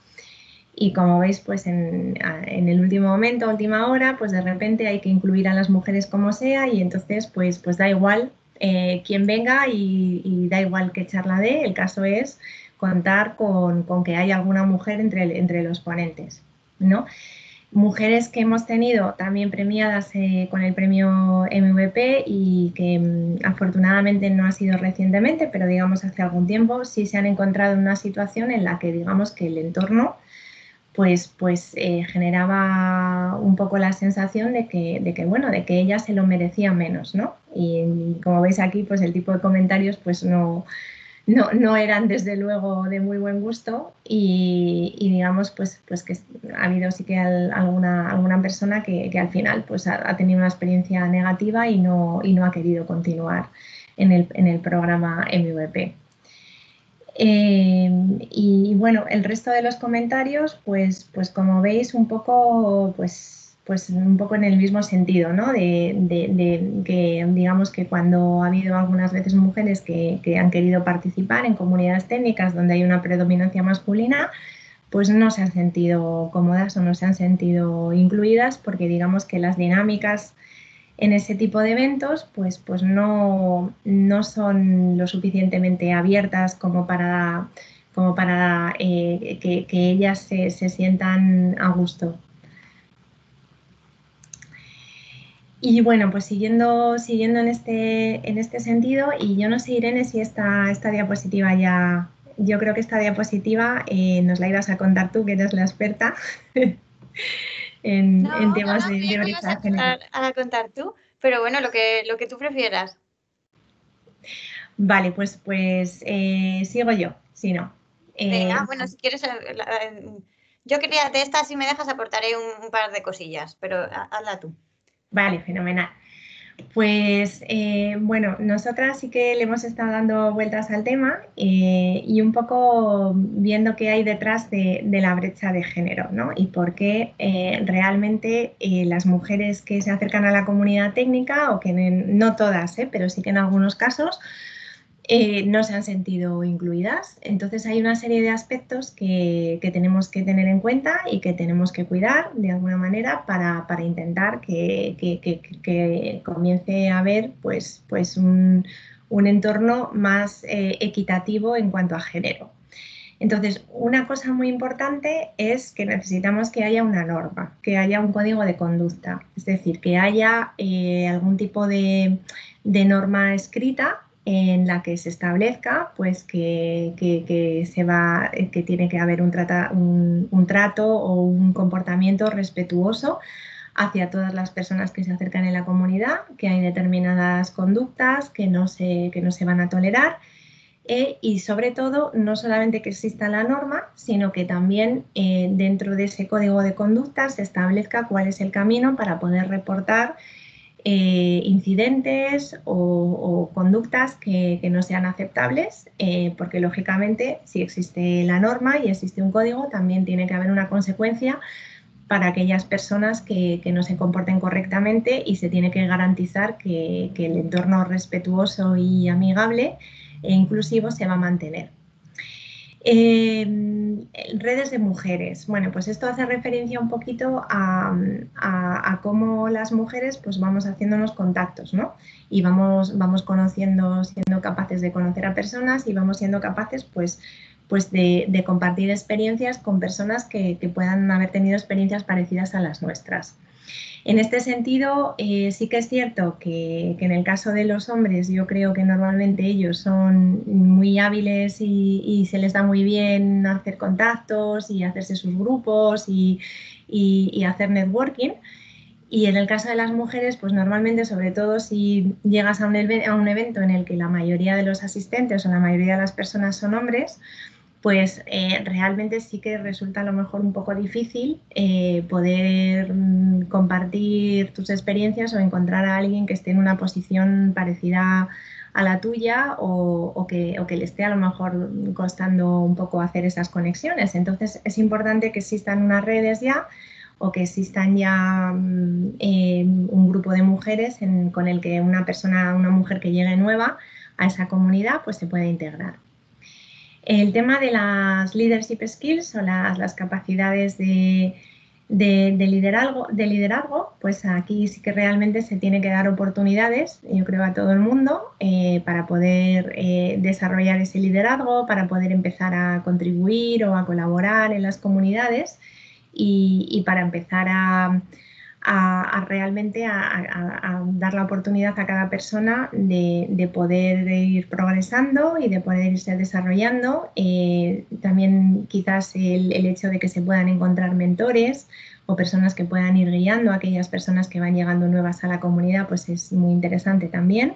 Y como veis, pues en, el último momento, última hora, pues de repente hay que incluir a las mujeres como sea y entonces pues, pues da igual eh, quién venga y, da igual qué charla dé, el caso es contar con, que haya alguna mujer entre, entre los ponentes, ¿no? Mujeres que hemos tenido también premiadas eh, con el premio MVP y que mm, afortunadamente no ha sido recientemente, pero digamos hace algún tiempo, sí se han encontrado en una situación en la que digamos que el entorno pues, pues eh, generaba un poco la sensación de que, de que, bueno, de que ella se lo merecía menos, ¿no? Y como veis aquí, pues el tipo de comentarios pues no, no, no eran desde luego de muy buen gusto y, digamos pues, pues que ha habido sí que alguna, alguna persona que, al final pues ha, tenido una experiencia negativa y no, y no ha querido continuar en el, en el programa MVP. Eh, y bueno, el resto de los comentarios, pues, pues como veis, un poco pues pues un poco en el mismo sentido, ¿no? De, que digamos que cuando ha habido algunas veces mujeres que, han querido participar en comunidades técnicas donde hay una predominancia masculina, pues no se han sentido cómodas o no se han sentido incluidas porque digamos que las dinámicas en ese tipo de eventos pues, pues no, no son lo suficientemente abiertas como para, como para eh, que, ellas se, se sientan a gusto. Y bueno, pues siguiendo, siguiendo en, este, en este sentido, y yo no sé, Irene, si esta, esta diapositiva ya, yo creo que esta diapositiva eh, nos la ibas a contar tú, que eres la experta en, temas de, de brecha A, a contar tú, pero bueno, lo que, lo que tú prefieras. Vale, pues, pues eh, sigo yo, si no. Eh, bueno, si quieres, yo quería de esta, si me dejas, aportaré un par de cosillas, pero hazla tú. Vale, fenomenal. Pues eh, bueno, nosotras sí que le hemos estado dando vueltas al tema eh, y un poco viendo qué hay detrás de, la brecha de género, ¿no? Y por qué eh, realmente las mujeres que se acercan a la comunidad técnica, o que no todas, pero sí que en algunos casos, eh, no se han sentido incluidas. Entonces hay una serie de aspectos que, tenemos que tener en cuenta y que tenemos que cuidar de alguna manera para, intentar que, comience a haber pues, pues un, entorno más eh, equitativo en cuanto a género. Entonces, una cosa muy importante es que necesitamos que haya una norma, que haya un código de conducta, es decir, que haya eh, algún tipo de norma escrita en la que se establezca pues que, se va, que tiene que haber un, un, trato o un comportamiento respetuoso hacia todas las personas que se acercan en la comunidad, que hay determinadas conductas que no se, que no se van a tolerar eh, y sobre todo no solamente que exista la norma, sino que también eh, dentro de ese código de conducta se establezca cuál es el camino para poder reportar eh, incidentes o, conductas que, no sean aceptables, eh, porque lógicamente si existe la norma y existe un código, también tiene que haber una consecuencia para aquellas personas que, no se comporten correctamente y se tiene que garantizar que, que el entorno respetuoso y amigable e inclusivo se va a mantener. Redes de mujeres. Bueno, pues esto hace referencia un poquito a, cómo las mujeres pues vamos haciéndonos contactos, ¿no? Y vamos, vamos conociendo, siendo capaces de conocer a personas y vamos siendo capaces pues, pues de, compartir experiencias con personas que, puedan haber tenido experiencias parecidas a las nuestras. En este sentido, eh, sí que es cierto que, en el caso de los hombres, yo creo que normalmente ellos son muy hábiles y, se les da muy bien hacer contactos y hacerse sus grupos y, hacer networking. Y en el caso de las mujeres, pues normalmente, sobre todo si llegas a un, a un evento en el que la mayoría de los asistentes o la mayoría de las personas son hombres, pues eh, realmente sí que resulta a lo mejor un poco difícil eh, poder mm, compartir tus experiencias o encontrar a alguien que esté en una posición parecida a la tuya o, que, le esté a lo mejor costando un poco hacer esas conexiones. Entonces es importante que existan unas redes ya o que existan ya mm, eh, un grupo de mujeres con el que una persona, una mujer que llegue nueva a esa comunidad, pues se pueda integrar. El tema de las leadership skills o las, capacidades de, liderazgo, de liderazgo, pues aquí sí que realmente se tiene que dar oportunidades, yo creo, a todo el mundo eh, para poder eh, desarrollar ese liderazgo, para poder empezar a contribuir o a colaborar en las comunidades y para empezar a, a, realmente a, dar la oportunidad a cada persona de, poder ir progresando y de poder irse desarrollando. Eh, también quizás el, hecho de que se puedan encontrar mentores o personas que puedan ir guiando a aquellas personas que van llegando nuevas a la comunidad, pues es muy interesante también.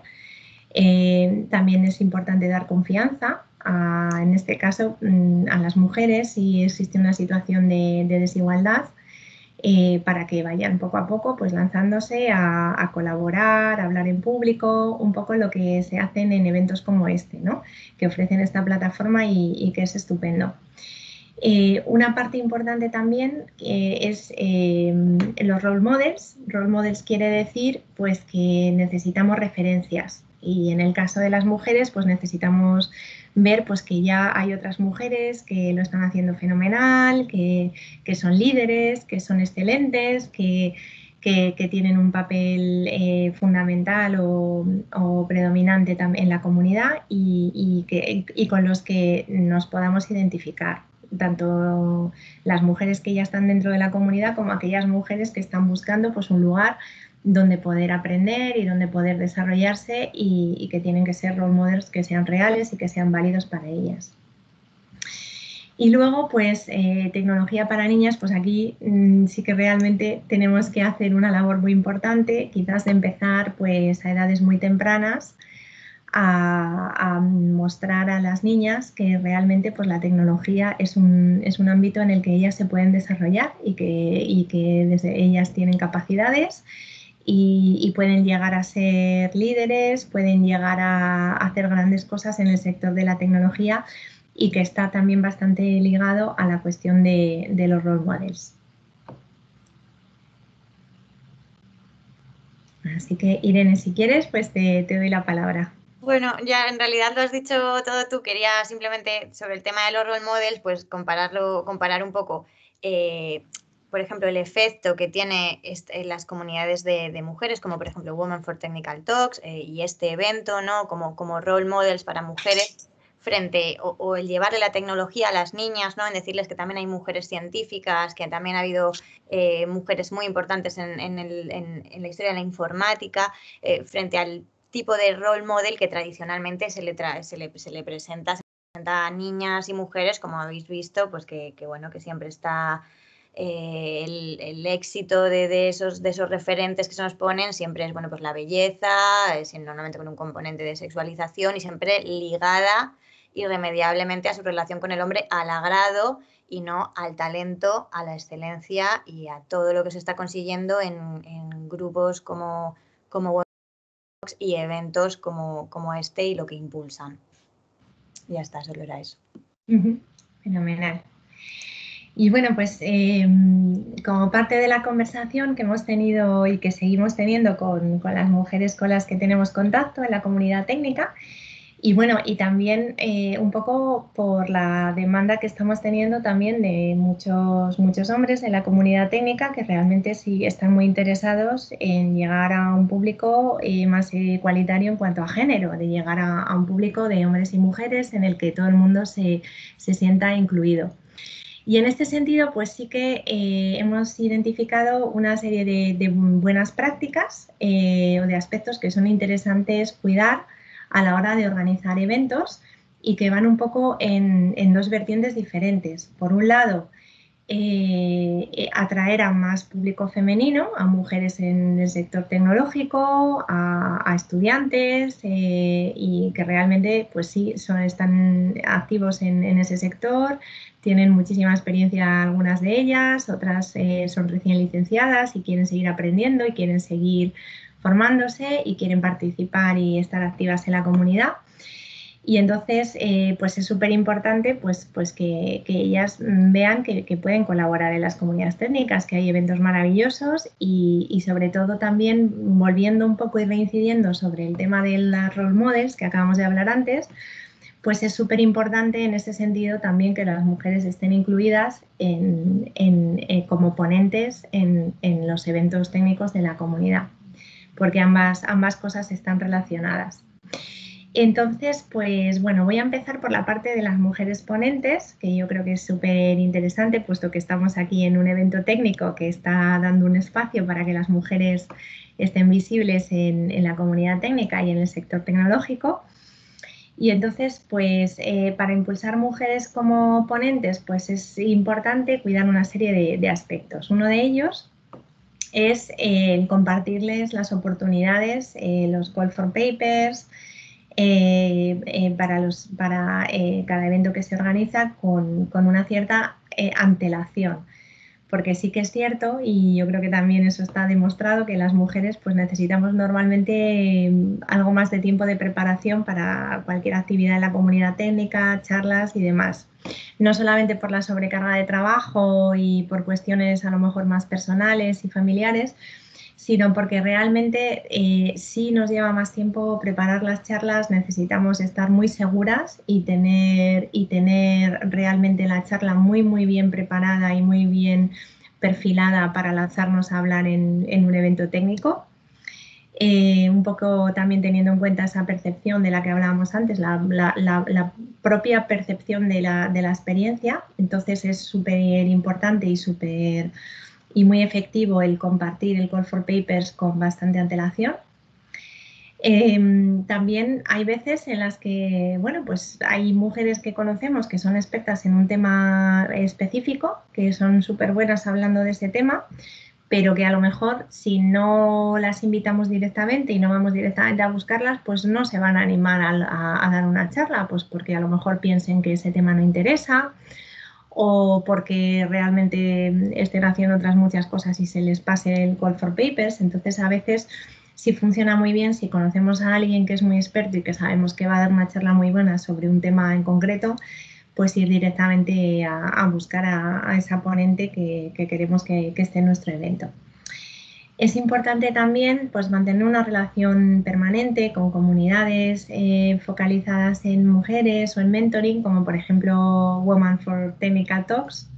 Eh, también es importante dar confianza, en este caso, mm, a las mujeres si existe una situación de desigualdad eh, para que vayan poco a poco pues lanzándose a, colaborar, a hablar en público, un poco lo que se hacen en eventos como este, ¿no? que ofrecen esta plataforma y, que es estupendo. Eh, una parte importante también eh, es los role models. Role models quiere decir pues, que necesitamos referencias y en el caso de las mujeres pues necesitamos ver pues que ya hay otras mujeres que lo están haciendo fenomenal, que, son líderes, que son excelentes, que, tienen un papel eh, fundamental o, predominante en la comunidad y, que, y con los que nos podamos identificar tanto las mujeres que ya están dentro de la comunidad como aquellas mujeres que están buscando pues, un lugar donde poder aprender y donde poder desarrollarse y, que tienen que ser role models que sean reales y que sean válidos para ellas. Y luego, pues, eh, tecnología para niñas, pues aquí mm, sí que realmente tenemos que hacer una labor muy importante, quizás de empezar pues a edades muy tempranas a, mostrar a las niñas que realmente pues la tecnología es un, es un ámbito en el que ellas se pueden desarrollar y que, y que desde ellas tienen capacidades y, pueden llegar a ser líderes, pueden llegar a, hacer grandes cosas en el sector de la tecnología y que está también bastante ligado a la cuestión de, los role models. Así que Irene, si quieres, pues te, doy la palabra. Bueno, ya en realidad lo has dicho todo tú. Quería simplemente sobre el tema de los role models, pues compararlo, comparar un poco. Eh, por ejemplo, el efecto que tiene en las comunidades de, mujeres, como por ejemplo Women for Technical Talks eh, y este evento, ¿no? Como, como role models para mujeres frente o, el llevarle la tecnología a las niñas, ¿no? En decirles que también hay mujeres científicas, que también ha habido eh, mujeres muy importantes en, la historia de la informática, eh, frente al tipo de role model que tradicionalmente se le, se le, se le presenta, a niñas y mujeres, como habéis visto, pues que, que bueno, que siempre está eh, el, éxito de, esos, de esos referentes que se nos ponen siempre es bueno, pues la belleza, es normalmente con un componente de sexualización y siempre ligada irremediablemente a su relación con el hombre al agrado y no al talento, a la excelencia y a todo lo que se está consiguiendo en, grupos como, como y eventos como este y lo que impulsan. Ya está, solo era eso. Fenomenal. Y bueno, pues eh, como parte de la conversación que hemos tenido y que seguimos teniendo con, las mujeres con las que tenemos contacto en la comunidad técnica, Y bueno, y también eh, un poco por la demanda que estamos teniendo también de muchos, muchos hombres en la comunidad técnica que realmente sí están muy interesados en llegar a un público eh, más igualitario en cuanto a género, de llegar a, un público de hombres y mujeres en el que todo el mundo se, sienta incluido. Y en este sentido, pues sí que eh, hemos identificado una serie de, buenas prácticas o de aspectos que son interesantes cuidar a la hora de organizar eventos y que van un poco en, dos vertientes diferentes. Por un lado, eh, eh, atraer a más público femenino, a mujeres en el sector tecnológico, a, estudiantes eh, y que realmente pues sí son, están activos en, ese sector, tienen muchísima experiencia algunas de ellas, otras son recién licenciadas y quieren seguir aprendiendo y quieren seguir formándose y quieren participar y estar activas en la comunidad. Y entonces, eh, pues es súper importante pues, pues que, ellas vean que, pueden colaborar en las comunidades técnicas, que hay eventos maravillosos y, sobre todo también volviendo un poco y reincidiendo sobre el tema de las role models que acabamos de hablar antes, pues es súper importante en ese sentido también que las mujeres estén incluidas en, eh, como ponentes en los eventos técnicos de la comunidad porque ambas, ambas cosas están relacionadas. Entonces, pues bueno, voy a empezar por la parte de las mujeres ponentes, que yo creo que es súper interesante, puesto que estamos aquí en un evento técnico que está dando un espacio para que las mujeres estén visibles en, la comunidad técnica y en el sector tecnológico. Y entonces, pues eh, para impulsar mujeres como ponentes, pues es importante cuidar una serie de, aspectos. Uno de ellos es eh, compartirles las oportunidades, eh, los call for papers, eh, para, los, para cada evento que se organiza con, con una cierta antelación porque sí que es cierto y yo creo que también eso está demostrado que las mujeres pues necesitamos normalmente mm, algo más de tiempo de preparación para cualquier actividad en la comunidad técnica, charlas y demás. No solamente por la sobrecarga de trabajo y por cuestiones a lo mejor más personales y familiares, sino porque realmente eh, si nos lleva más tiempo preparar las charlas, necesitamos estar muy seguras y tener, y tener realmente la charla muy, muy bien preparada y muy bien perfilada para lanzarnos a hablar en, un evento técnico. Eh, un poco también teniendo en cuenta esa percepción de la que hablábamos antes, la, propia percepción de la, experiencia. Entonces es súper importante y súper y muy efectivo el compartir el call for papers con bastante antelación. Em, también hay veces en las que, bueno, pues hay mujeres que conocemos que son expertas en un tema específico, que son súper buenas hablando de ese tema, pero que a lo mejor si no las invitamos directamente y no vamos directamente a buscarlas, pues no se van a animar a, a dar una charla, pues porque a lo mejor piensen que ese tema no interesa o porque realmente estén haciendo otras muchas cosas y se les pase el call for papers. Entonces, a veces sí funciona muy bien si conocemos a alguien que es muy experto y que sabemos que va a dar una charla muy buena sobre un tema en concreto, pues ir directamente a, buscar a, esa ponente que, queremos que esté en nuestro evento. Es importante también pues, mantener una relación permanente con comunidades eh, focalizadas en mujeres o en mentoring, como por ejemplo Women for Technical Talks,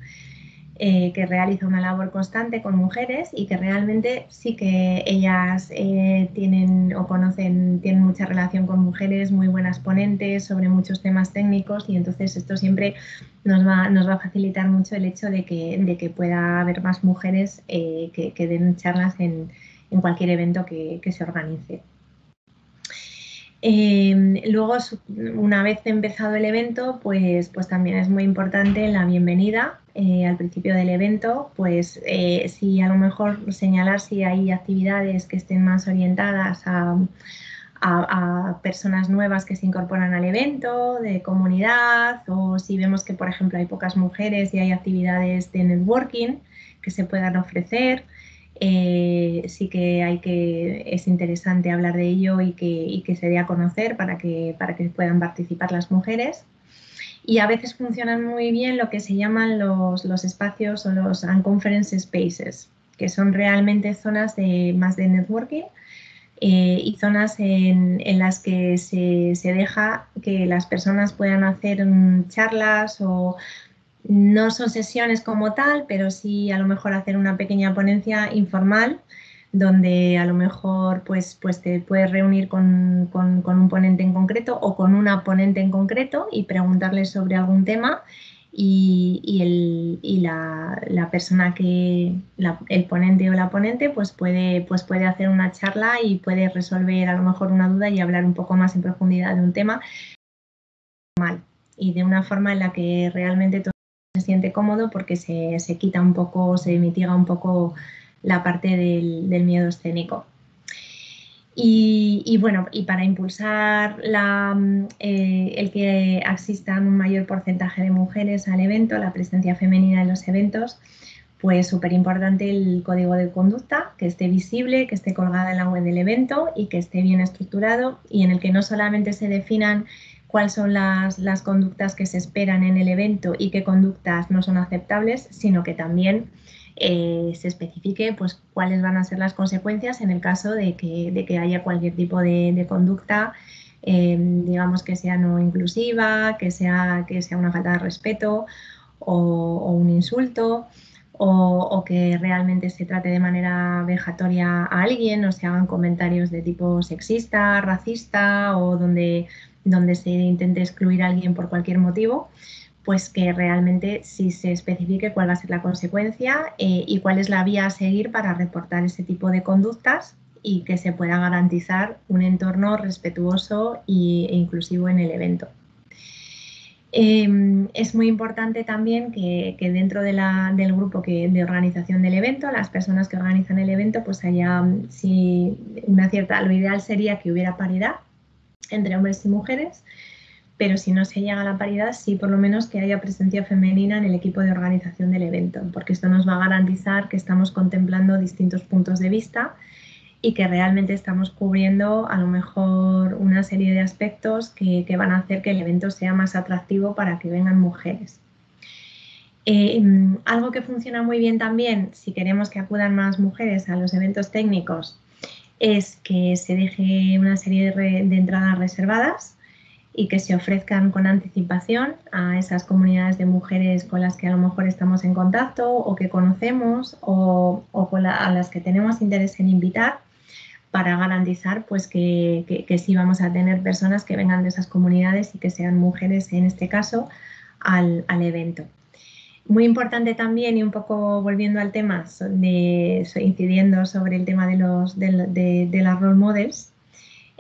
eh, que realiza una labor constante con mujeres y que realmente sí que ellas eh, tienen o conocen, tienen mucha relación con mujeres, muy buenas ponentes sobre muchos temas técnicos y entonces esto siempre nos va, nos va a facilitar mucho el hecho de que, de que pueda haber más mujeres eh, que, den charlas en, en cualquier evento que, que se organice. luego, una vez empezado el evento, pues, pues también es muy importante la bienvenida eh, al principio del evento, pues eh, si a lo mejor señalar si hay actividades que estén más orientadas a, personas nuevas que se incorporan al evento, de comunidad, o si vemos que, por ejemplo, hay pocas mujeres y hay actividades de networking que se puedan ofrecer. Eh, sí que hay que es interesante hablar de ello y que, y que se dé a conocer para que, para que puedan participar las mujeres y a veces funcionan muy bien lo que se llaman los, los espacios o los unconference spaces, que son realmente zonas de, más de networking eh, y zonas en, las que se, se, deja que las personas puedan hacer mm, charlas o no son sesiones como tal, pero sí a lo mejor hacer una pequeña ponencia informal donde a lo mejor pues, pues te puedes reunir con, un ponente en concreto o con una ponente en concreto y preguntarle sobre algún tema y, el, la, persona que, el ponente o la ponente pues puede, pues puede hacer una charla y puede resolver a lo mejor una duda y hablar un poco más en profundidad de un tema y de una forma en la que realmente todo se siente cómodo porque se, se quita un poco, se mitiga un poco la parte del, miedo escénico. Y, bueno, y para impulsar la, eh, el que exista un mayor porcentaje de mujeres al evento, la presencia femenina en los eventos, pues súper importante el código de conducta, que esté visible, que esté colgada en la web del evento y que esté bien estructurado y en el que no solamente se definan cuáles son las, las conductas que se esperan en el evento y qué conductas no son aceptables, sino que también eh, se especifique pues, cuáles van a ser las consecuencias en el caso de que, haya cualquier tipo de, conducta, eh, digamos que sea no inclusiva, que sea, que sea una falta de respeto o, un insulto. O, que realmente se trate de manera vejatoria a alguien o se hagan comentarios de tipo sexista, racista o donde, donde se intente excluir a alguien por cualquier motivo pues que realmente sí se especifique cuál va a ser la consecuencia eh, y cuál es la vía a seguir para reportar ese tipo de conductas y que se pueda garantizar un entorno respetuoso e inclusivo en el evento. Em, es muy importante también que, dentro del grupo de organización del evento, las personas que organizan el evento, pues haya si una cierta, lo ideal sería que hubiera paridad entre hombres y mujeres, pero si no se llega a la paridad, sí por lo menos que haya presencia femenina en el equipo de organización del evento, porque esto nos va a garantizar que estamos contemplando distintos puntos de vista y que realmente estamos cubriendo a lo mejor una serie de aspectos que, van a hacer que el evento sea más atractivo para que vengan mujeres. Eh, algo que funciona muy bien también, si queremos que acudan más mujeres a los eventos técnicos, es que se deje una serie de entradas reservadas y que se ofrezcan con anticipación a esas comunidades de mujeres con las que a lo mejor estamos en contacto o que conocemos o, con a las que tenemos interés en invitar para garantizar pues que, que, sí vamos a tener personas que vengan de esas comunidades y que sean mujeres en este caso al, al evento. Muy importante también, y un poco volviendo al tema, de, incidiendo sobre el tema de, los, de, de las role models,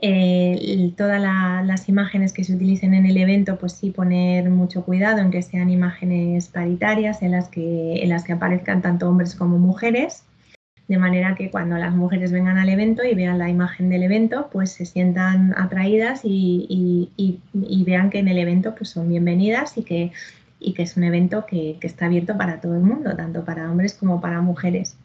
eh, todas las imágenes que se utilicen en el evento, pues sí poner mucho cuidado en que sean imágenes paritarias, en las que, en las que aparezcan tanto hombres como mujeres, de manera que cuando las mujeres vengan al evento y vean la imagen del evento, pues se sientan atraídas y, vean que en el evento pues son bienvenidas y que, y que es un evento que, está abierto para todo el mundo, tanto para hombres como para mujeres.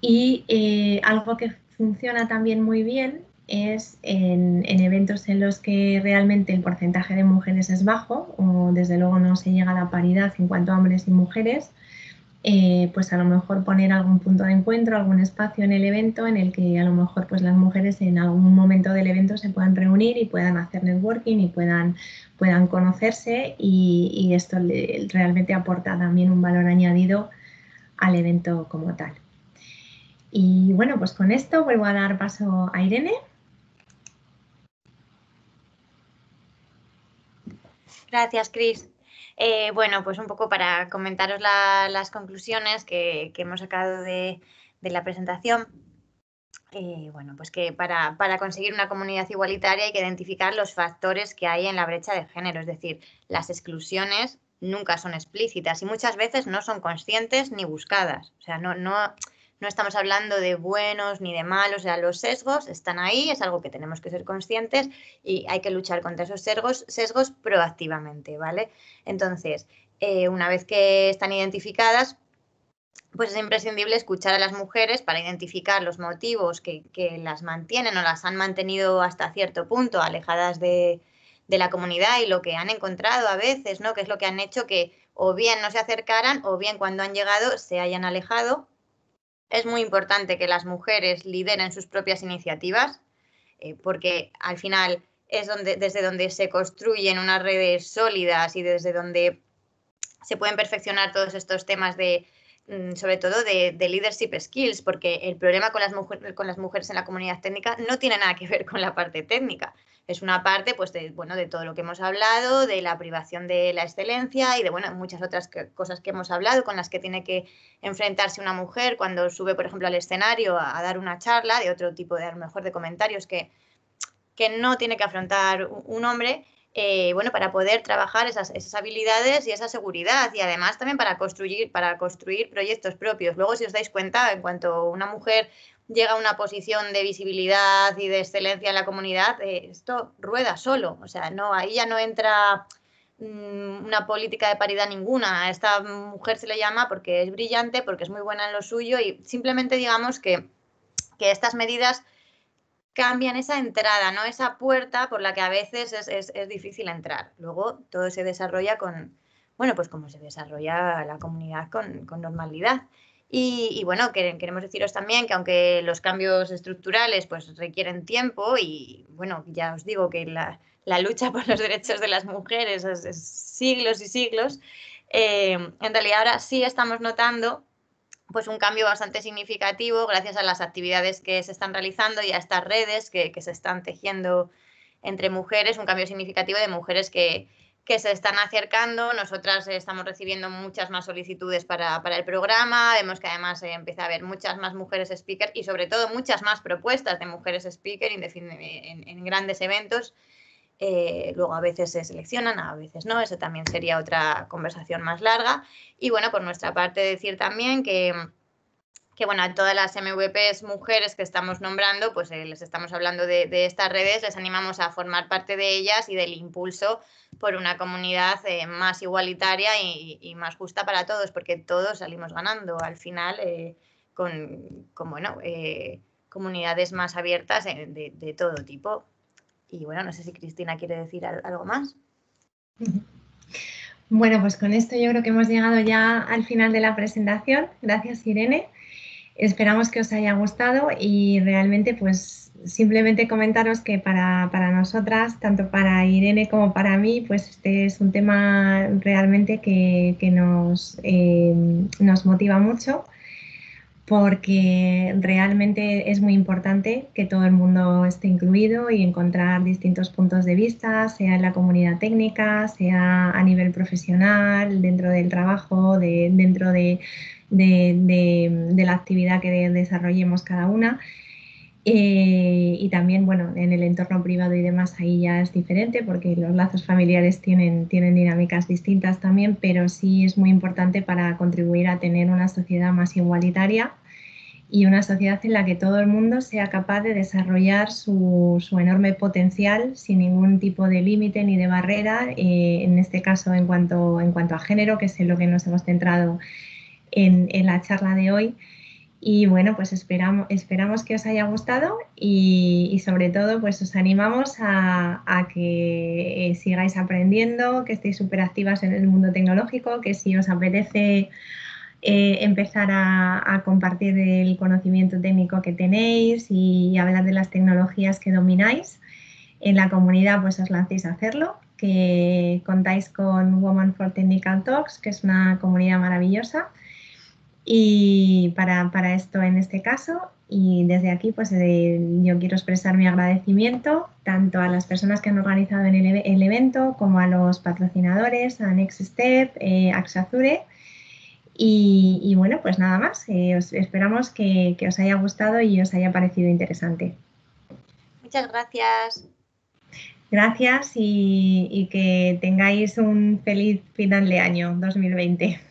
Y eh, algo que funciona también muy bien es en, eventos en los que realmente el porcentaje de mujeres es bajo o desde luego no se llega a la paridad en cuanto a hombres y mujeres, eh, pues a lo mejor poner algún punto de encuentro, algún espacio en el evento en el que a lo mejor pues las mujeres en algún momento del evento se puedan reunir y puedan hacer networking y puedan, puedan conocerse y, y esto realmente aporta también un valor añadido al evento como tal. Y bueno, pues con esto vuelvo a dar paso a Irene. Gracias, Cris. Eh, bueno, pues un poco para comentaros las conclusiones que, hemos sacado de, la presentación. Eh, bueno, pues que para, conseguir una comunidad igualitaria hay que identificar los factores que hay en la brecha de género, es decir, las exclusiones nunca son explícitas y muchas veces no son conscientes ni buscadas. O sea, no, no, no estamos hablando de buenos ni de malos, o sea, los sesgos están ahí, es algo que tenemos que ser conscientes y hay que luchar contra esos sesgos, proactivamente, ¿vale? Entonces, eh, una vez que están identificadas, pues es imprescindible escuchar a las mujeres para identificar los motivos que, las mantienen o las han mantenido hasta cierto punto alejadas de, de, la comunidad y lo que han encontrado a veces, ¿no? Que es lo que han hecho que o bien no se acercaran o bien cuando han llegado se hayan alejado es muy importante que las mujeres lideren sus propias iniciativas, eh, porque al final es desde donde se construyen unas redes sólidas y desde donde se pueden perfeccionar todos estos temas de, mm, sobre todo de, leadership skills, porque el problema con las, con las mujeres en la comunidad técnica no tiene nada que ver con la parte técnica. Es una parte pues, de, bueno, de todo lo que hemos hablado, de la privación de la excelencia y de muchas otras cosas que hemos hablado con las que tiene que enfrentarse una mujer cuando sube, por ejemplo, al escenario a, dar una charla, de otro tipo de, a lo mejor, de comentarios que, que no tiene que afrontar un hombre, eh, bueno, para poder trabajar esas, habilidades y esa seguridad y además también para construir, para construir proyectos propios. Luego, si os dais cuenta, en cuanto una mujer llega a una posición de visibilidad y de excelencia en la comunidad, eh, esto rueda solo. O sea, no, ahí ya no entra mm, una política de paridad ninguna. A esta mujer se le llama porque es brillante, porque es muy buena en lo suyo y simplemente digamos que, que estas medidas cambian esa entrada, ¿no? Esa puerta por la que a veces es, difícil entrar. Luego todo se desarrolla con, bueno, pues como se desarrolla la comunidad con, normalidad. Y, bueno, queremos deciros también que aunque los cambios estructurales pues requieren tiempo y bueno, ya os digo que la, lucha por los derechos de las mujeres es, siglos y siglos, eh, en realidad ahora sí estamos notando pues un cambio bastante significativo gracias a las actividades que se están realizando y a estas redes que, se están tejiendo entre mujeres, un cambio significativo de mujeres que, se están acercando. Nosotras estamos recibiendo muchas más solicitudes para, el programa, vemos que además empieza a haber muchas más mujeres speaker y sobre todo muchas más propuestas de mujeres speaker en grandes eventos eh, luego a veces se seleccionan, a veces no, eso también sería otra conversación más larga. Y bueno, por nuestra parte decir también que, que bueno, a todas las MVPs mujeres que estamos nombrando, pues eh, les estamos hablando de, estas redes, les animamos a formar parte de ellas y del impulso por una comunidad eh, más igualitaria y, más justa para todos, porque todos salimos ganando al final con, con, bueno, comunidades más abiertas de, de todo tipo. Y bueno, no sé si Cristina quiere decir algo más. Bueno, pues con esto yo creo que hemos llegado ya al final de la presentación. Gracias, Irene. Esperamos que os haya gustado y realmente pues simplemente comentaros que para, nosotras, tanto para Irene como para mí, pues este es un tema realmente que, nos, eh, nos motiva mucho porque realmente es muy importante que todo el mundo esté incluido y encontrar distintos puntos de vista, sea en la comunidad técnica, sea a nivel profesional, dentro del trabajo, dentro de, la actividad que desarrollemos cada una. Eh, y también, bueno, en el entorno privado y demás ahí ya es diferente porque los lazos familiares tienen, tienen dinámicas distintas también, pero sí es muy importante para contribuir a tener una sociedad más igualitaria y una sociedad en la que todo el mundo sea capaz de desarrollar su, enorme potencial sin ningún tipo de límite ni de barrera, eh, en este caso en cuanto, en cuanto a género, que es en lo que nos hemos centrado en, en la charla de hoy. Y bueno, pues esperamos, esperamos que os haya gustado y, sobre todo pues os animamos a, que eh, sigáis aprendiendo, que estéis súper activas en el mundo tecnológico, que si os apetece eh, empezar a, compartir el conocimiento técnico que tenéis y hablar de las tecnologías que domináis. En la comunidad pues os lancéis a hacerlo, que contáis con Woman for Technical Talks, que es una comunidad maravillosa y para, para, esto en este caso. Y desde aquí, pues eh, yo quiero expresar mi agradecimiento tanto a las personas que han organizado el, evento como a los patrocinadores, a Next Step, eh, Axazure. Y, bueno, pues nada más. Eh, os esperamos que, que os haya gustado y os haya parecido interesante. Muchas gracias. Gracias y, y que tengáis un feliz final de año 2020.